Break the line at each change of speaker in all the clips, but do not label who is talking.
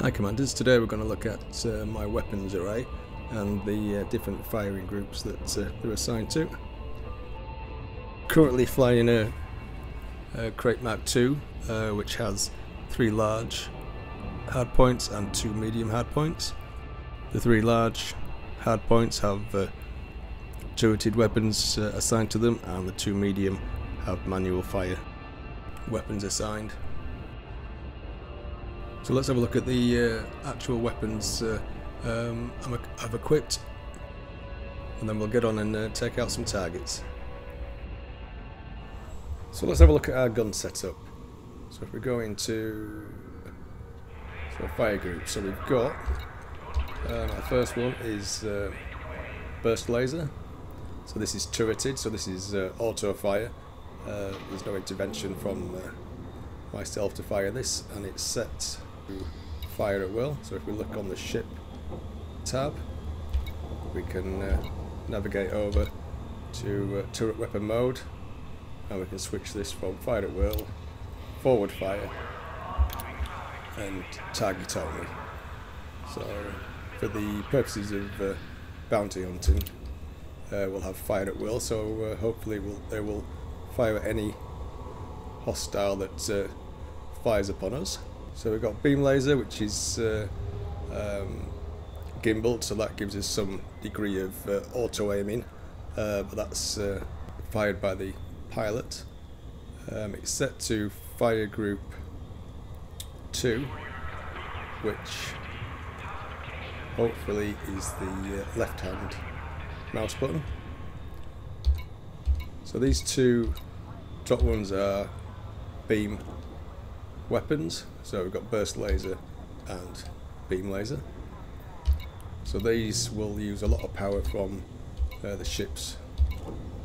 Hi Commanders, today we're going to look at uh, my weapons array and the uh, different firing groups that uh, they're assigned to. Currently flying a, a Krait Mark II uh, which has three large hardpoints and two medium hardpoints. The three large hardpoints have uh, turreted weapons uh, assigned to them and the two medium have manual fire weapons assigned. So let's have a look at the uh, actual weapons uh, um, I've equipped and then we'll get on and uh, take out some targets. So let's have a look at our gun setup. So if we go into so fire group, so we've got um, our first one is uh, burst laser. So this is turreted, so this is uh, auto fire. Uh, there's no intervention from myself to fire this, and it's set fire at will. So if we look on the ship tab, we can uh, navigate over to uh, turret weapon mode and we can switch this from fire at will, forward fire and target only. So for the purposes of uh, bounty hunting uh, we'll have fire at will so uh, hopefully we'll, they will fire at any hostile that uh, fires upon us. So we've got beam laser, which is uh, um, gimbaled, so that gives us some degree of uh, auto aiming, uh, but that's uh, fired by the pilot. Um, it's set to fire group 2, which hopefully is the uh, left hand mouse button. So these two top ones are beam weapons. So we've got burst laser and beam laser. So these will use a lot of power from uh, the ship's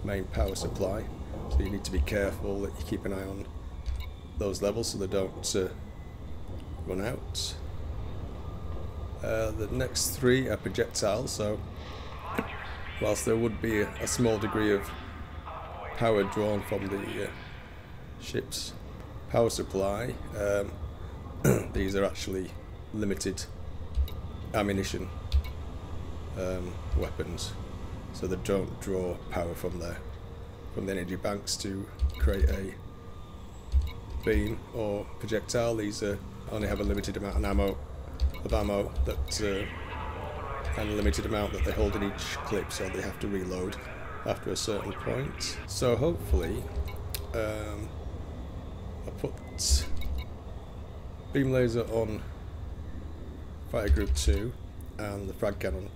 main power supply. So you need to be careful that you keep an eye on those levels so they don't uh, run out. Uh, the next three are projectiles, so whilst there would be a, a small degree of power drawn from the uh, ship's power supply, um, these are actually limited ammunition um, weapons, so they don't draw power from the from the energy banks to create a beam or projectile. These uh, only have a limited amount of ammo, of ammo that uh, and a limited amount that they hold in each clip, so they have to reload after a certain point. So hopefully. Um, I put beam laser on fire group 2 and the frag cannon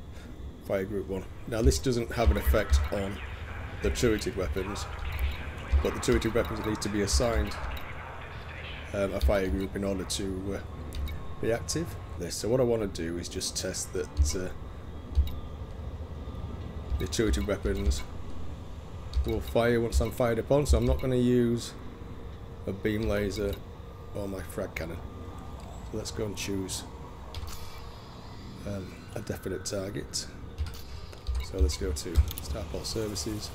fire group 1. Now this doesn't have an effect on the turreted weapons but the turreted weapons need to be assigned um, a fire group in order to uh, be active. This. So what I want to do is just test that uh, the turreted weapons will fire once I'm fired upon so I'm not going to use a beam laser or my frag cannon. So let's go and choose um, a definite target. So let's go to Starport Services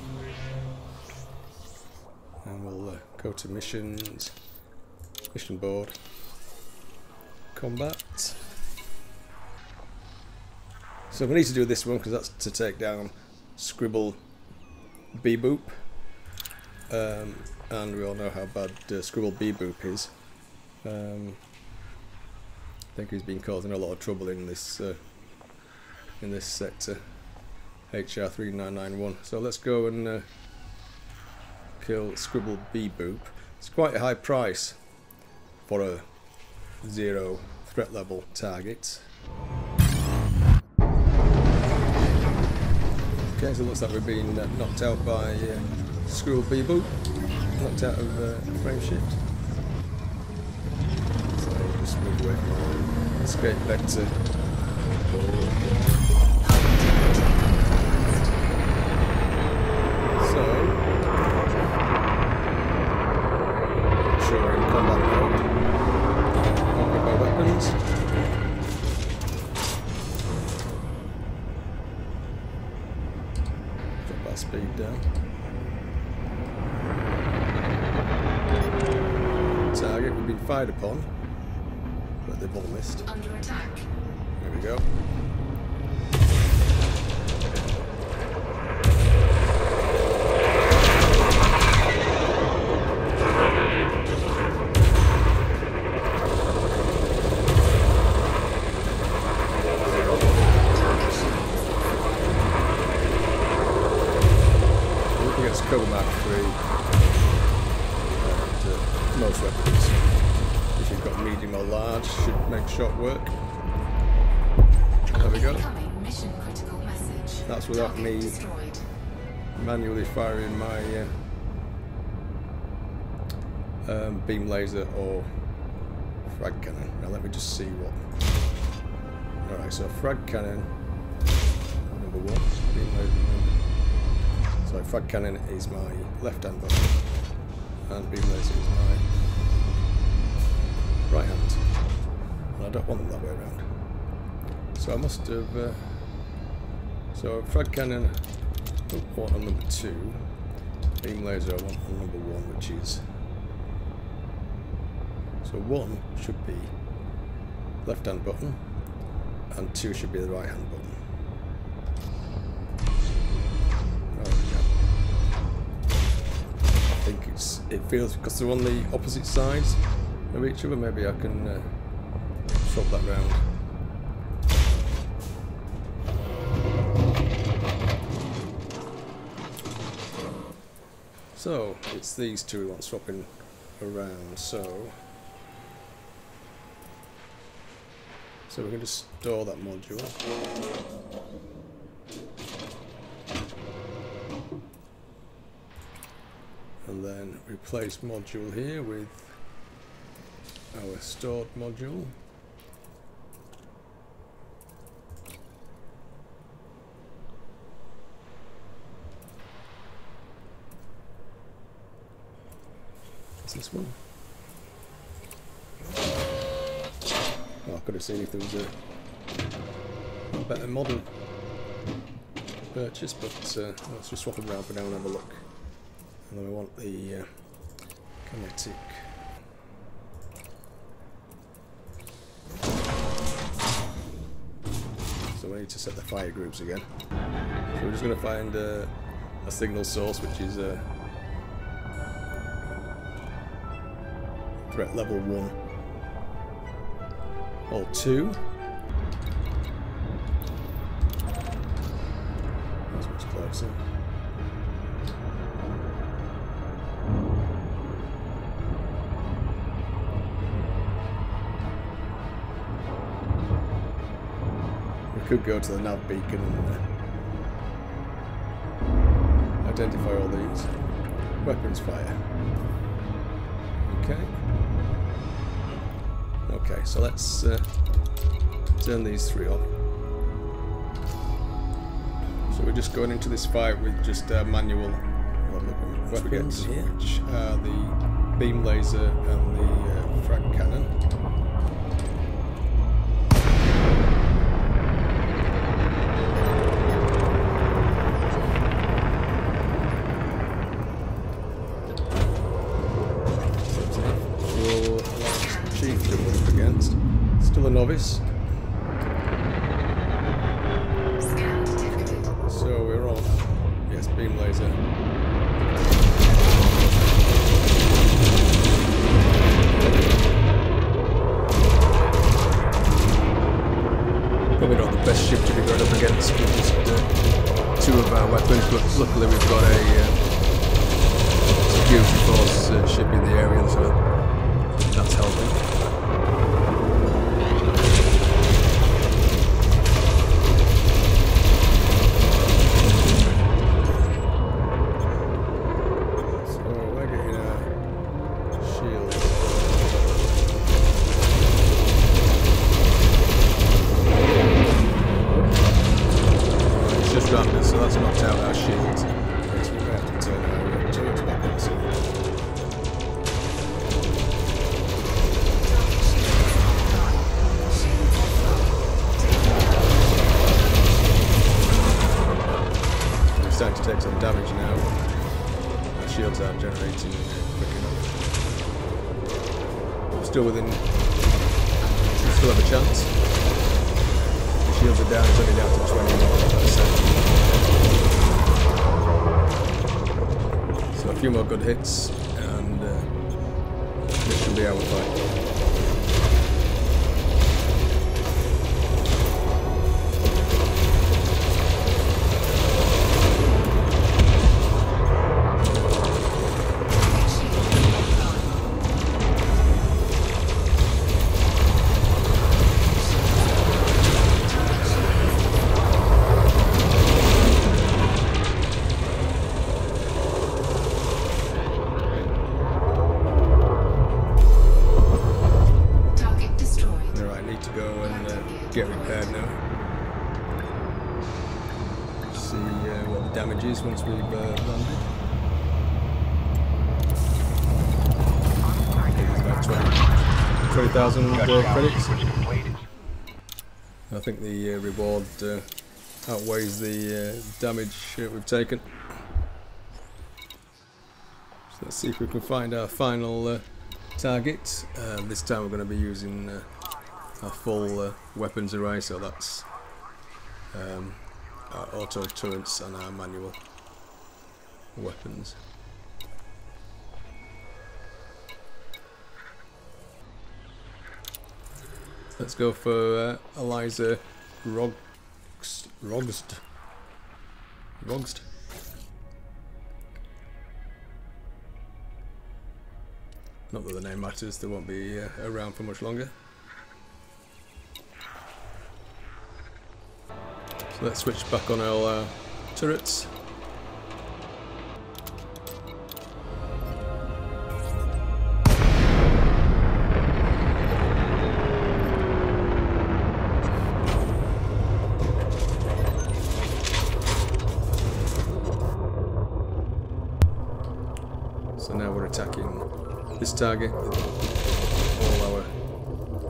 and we'll uh, go to missions, mission board, combat. So we need to do this one because that's to take down Scribble B Boop. Um, and we all know how bad uh, Scribble B Boop is. Um, I think he's been causing a lot of trouble in this uh, in this sector. HR three nine nine one. So let's go and uh, kill Scribble B Boop. It's quite a high price for a zero threat level target. Okay, so it looks like we've been uh, knocked out by uh, Scribble B knocked out of uh, frame shift. So just move away from escape vector. So, sure in combat mode. Conquer by weapons. Drop our speed down. target we've been fired upon. that they've all missed.
Under attack.
There we go.
Target shields.
Looking at Cobra Mark 3 and uh, most weapons. Got medium or large, should make shot work. There we go.
Incoming mission critical message.
That's without me- Manually firing my uh, um, beam laser or frag cannon. Now let me just see what. Alright, so frag cannon number one. Beam laser number. So frag cannon is my left hand button, and beam laser is my right hand. And I don't want them that way around. So I must have. Uh, so frag cannon I want on number two. Beam laser I want on number one, which is. So one should be left hand button, and two should be the right hand button. I think it's it feels because they're on the opposite sides of each other. Maybe I can uh, swap that round. So it's these two we want swapping around. So so we're going to store that module. And then replace module here with our stored module. What's this one? Oh, I could have seen if there was a, better model purchase, but uh, let's just swap them around for now and have a look. And then we want the uh, kinetic. Need to set the fire groups again. So we're just going to find uh, a signal source, which is uh, threat level 1 or 2. That's much closer. Could go to the nav beacon and uh, identify all these. Weapons fire. Okay. Okay, so let's uh, turn these three off. So we're just going into this fight with just uh, manual weapons, which are the beam laser and the uh, frag cannon. Full Lance Chief to put up against. Still a novice,
Scan detected.
So we're on. Yes, beam laser. Probably not the best ship to be going up against with just uh, two of our weapons, but luckily we've got a uh, security force uh, ship in the area, so that's helping. Our. We're starting to take some damage now. Our shields aren't generating quick enough. We're Still within we still have a chance. The shields are down, it's only down to 21%. So a few more good hits, and uh, this should be our fight. Once we've uh, landed. 20 20,000 uh, credits. I think the uh, reward uh, outweighs the uh, damage we've taken. So let's see if we can find our final uh, target. This time we're going to be using our full weapons array, so that's um, our auto turrets and our manual weapons. Let's go for uh, Eliza Rogst. Rogst. Rogst. Not that the name matters, they won't be uh, around for much longer. So let's switch back on our uh, turrets. So now we're attacking this target with all our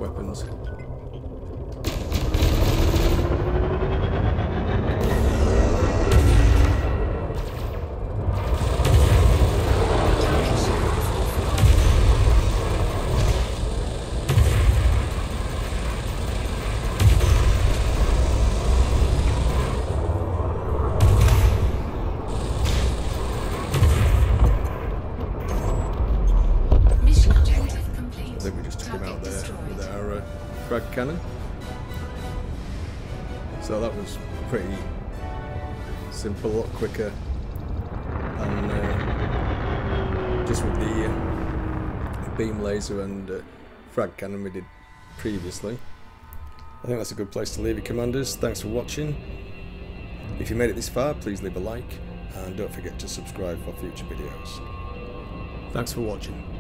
weapons. Simple, a lot quicker than uh, just with the uh, beam laser and uh, frag cannon we did previously. I think that's a good place to leave it, commanders. Thanks for watching. If you made it this far, please leave a like and don't forget to subscribe for future videos. Thanks for watching.